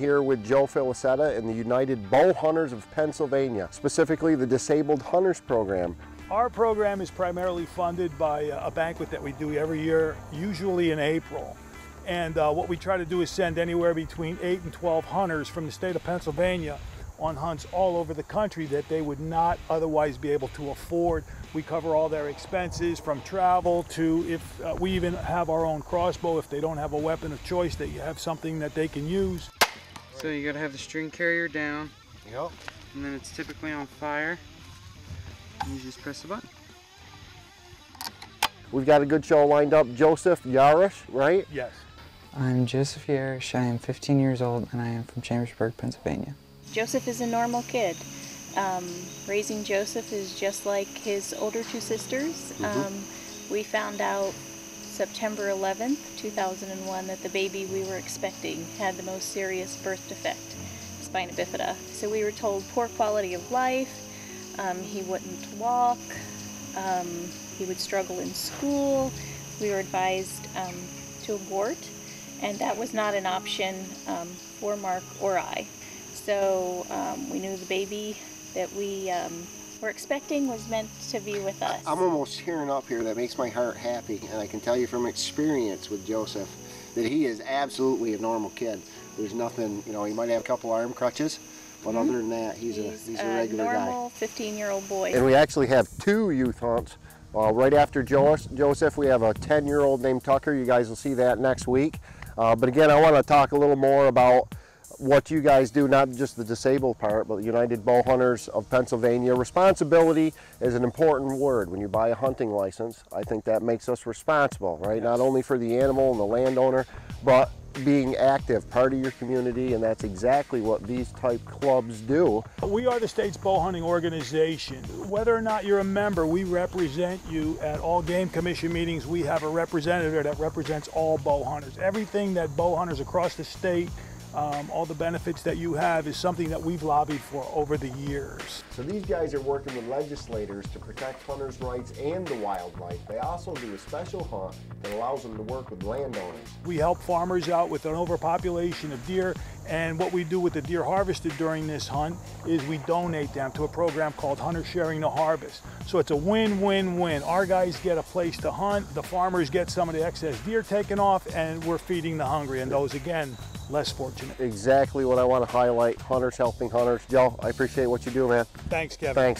here with Joe Filicetta and the United Bow Hunters of Pennsylvania, specifically the Disabled Hunters Program. Our program is primarily funded by a banquet that we do every year, usually in April. And uh, what we try to do is send anywhere between 8 and 12 hunters from the state of Pennsylvania on hunts all over the country that they would not otherwise be able to afford. We cover all their expenses from travel to if uh, we even have our own crossbow. If they don't have a weapon of choice, that you have something that they can use. So you gotta have the string carrier down. Yep. And then it's typically on fire. And you just press the button. We've got a good show lined up. Joseph Yarish, right? Yes. I'm Joseph Yarish. I am 15 years old and I am from Chambersburg, Pennsylvania. Joseph is a normal kid. Um, raising Joseph is just like his older two sisters. Mhm. Um, we found out September 11th, 2001, that the baby we were expecting had the most serious birth defect, spina bifida. So we were told poor quality of life, um, he wouldn't walk, um, he would struggle in school. We were advised um, to abort, and that was not an option um, for Mark or I. So um, we knew the baby that we um, were expecting was meant to be with us. I'm almost tearing up here. That makes my heart happy. And I can tell you from experience with Joseph that he is absolutely a normal kid. There's nothing, you know, he might have a couple arm crutches, but other than that, he's, a, he's a regular guy. normal 15-year-old boy. And we actually have two youth hunts. Uh, right after jo Joseph, we have a 10-year-old named Tucker. You guys will see that next week. Uh, but again, I want to talk a little more about what you guys do, not just the disabled part, but the United Bow Hunters of Pennsylvania. Responsibility is an important word. When you buy a hunting license, I think that makes us responsible, right? Not only for the animal and the landowner, but being active, part of your community, and that's exactly what these type clubs do. We are the state's bow hunting organization. Whether or not you're a member, we represent you at all game commission meetings. We have a representative that represents all bow hunters. Everything that bow hunters across the state um, all the benefits that you have is something that we've lobbied for over the years. So these guys are working with legislators to protect hunters' rights and the wildlife. They also do a special hunt that allows them to work with landowners. We help farmers out with an overpopulation of deer and what we do with the deer harvested during this hunt is we donate them to a program called Hunter Sharing the Harvest. So it's a win-win-win. Our guys get a place to hunt, the farmers get some of the excess deer taken off, and we're feeding the hungry. And those, again, less fortunate. Exactly what I want to highlight, hunters helping hunters. Joe, I appreciate what you do, man. Thanks, Kevin. Thanks.